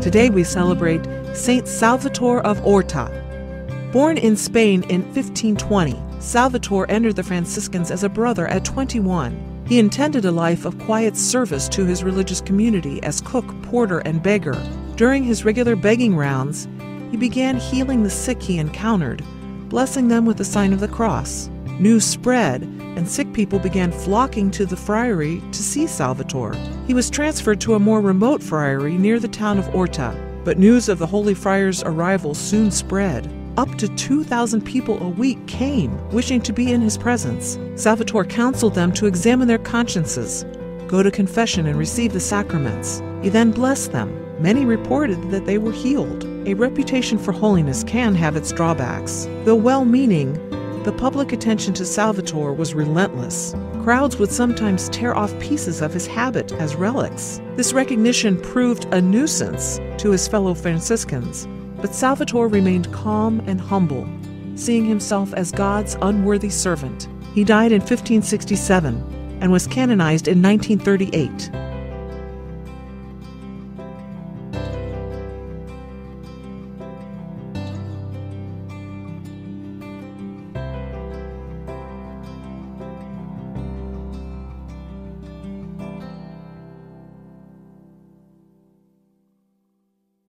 Today we celebrate Saint Salvator of Horta. Born in Spain in 1520, Salvator entered the Franciscans as a brother at 21. He intended a life of quiet service to his religious community as cook, porter, and beggar. During his regular begging rounds, he began healing the sick he encountered, blessing them with the sign of the cross. News spread, and sick people began flocking to the friary to see Salvator. He was transferred to a more remote friary near the town of Horta, but news of the Holy Friar's arrival soon spread. Up to 2,000 people a week came, wishing to be in his presence. Salvator counseled them to examine their consciences, go to confession, and receive the sacraments. He then blessed them. Many reported that they were healed. A reputation for holiness can have its drawbacks. Though well meaning, the public attention to Salvator was relentless. Crowds would sometimes tear off pieces of his habit as relics. This recognition proved a nuisance to his fellow Franciscans. But Salvator remained calm and humble, seeing himself as God's unworthy servant. He died in 1567 and was canonized in 1938.